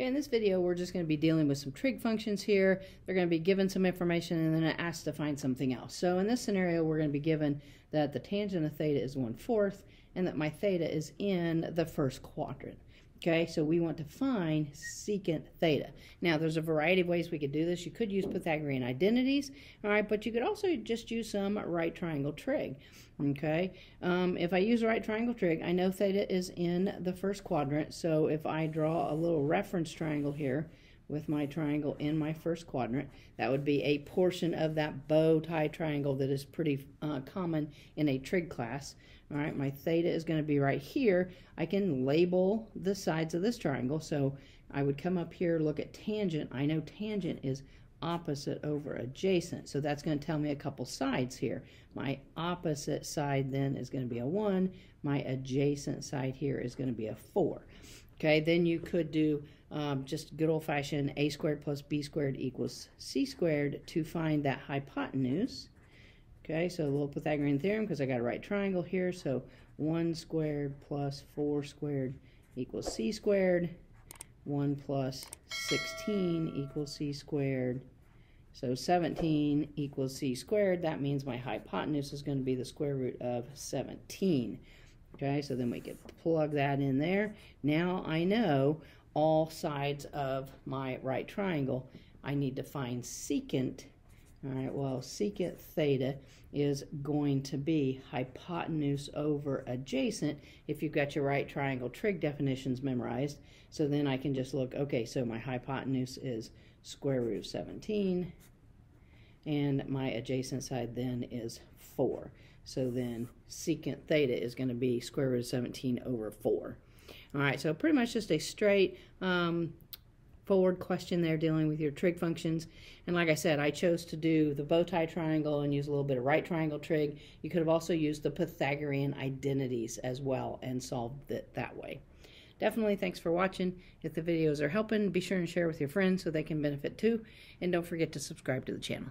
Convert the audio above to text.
Okay, in this video, we're just going to be dealing with some trig functions here. They're going to be given some information and then asked to find something else. So in this scenario, we're going to be given that the tangent of theta is 1 fourth and that my theta is in the first quadrant. Okay, so we want to find secant theta. Now, there's a variety of ways we could do this. You could use Pythagorean identities, all right, but you could also just use some right triangle trig. Okay, um, if I use right triangle trig, I know theta is in the first quadrant, so if I draw a little reference triangle here, with my triangle in my first quadrant. That would be a portion of that bow tie triangle that is pretty uh, common in a trig class. All right, my theta is going to be right here. I can label the sides of this triangle. So I would come up here, look at tangent. I know tangent is opposite over adjacent. So that's going to tell me a couple sides here. My opposite side then is going to be a 1. My adjacent side here is going to be a 4. Okay, then you could do um, just good old-fashioned a squared plus b squared equals c squared to find that hypotenuse. Okay, so a little Pythagorean theorem because I got a right triangle here. So 1 squared plus 4 squared equals c squared. 1 plus 16 equals c squared. So 17 equals c squared. That means my hypotenuse is going to be the square root of 17. Okay, so then we can plug that in there. Now I know all sides of my right triangle. I need to find secant. All right, well, secant theta is going to be hypotenuse over adjacent if you've got your right triangle trig definitions memorized. So then I can just look, okay, so my hypotenuse is square root of 17, and my adjacent side then is 4. So then secant theta is going to be square root of 17 over 4. All right, so pretty much just a straight um, forward question there dealing with your trig functions. And like I said, I chose to do the bow tie triangle and use a little bit of right triangle trig. You could have also used the Pythagorean identities as well and solved it that way. Definitely thanks for watching. If the videos are helping, be sure and share with your friends so they can benefit too. And don't forget to subscribe to the channel.